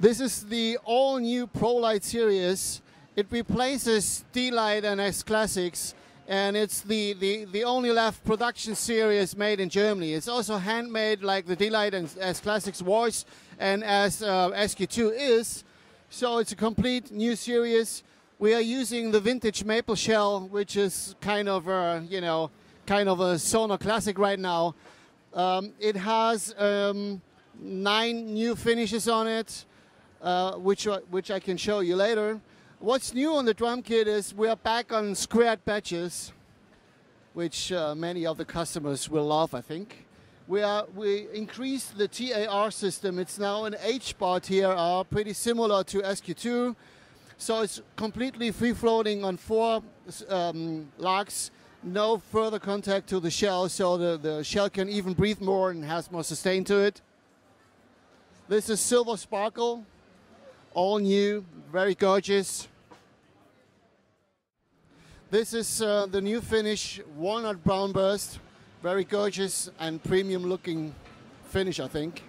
This is the all-new ProLite series. It replaces Delite and S Classix, and it's the, the, the only left production series made in Germany. It's also handmade like the Delite and S Classix was, and as uh, SQ2 is. So it's a complete new series. We are using the vintage maple shell, which is kind of a, you know, kind of a Sonor classic right now. Um, it has um, nine new finishes on it, uh, which, which I can show you later. What's new on the drum kit is we are back on squared patches, which uh, many of the customers will love, I think. We, are, we increased the TAR system. It's now an H-bar TAR, pretty similar to SQ2. So it's completely free floating on four um, locks, no further contact to the shell, so the, the shell can even breathe more and has more sustain to it. This is Silver Sparkle, all new, very gorgeous. This is uh, the new finish, Walnut Brown Burst, very gorgeous and premium looking finish, I think.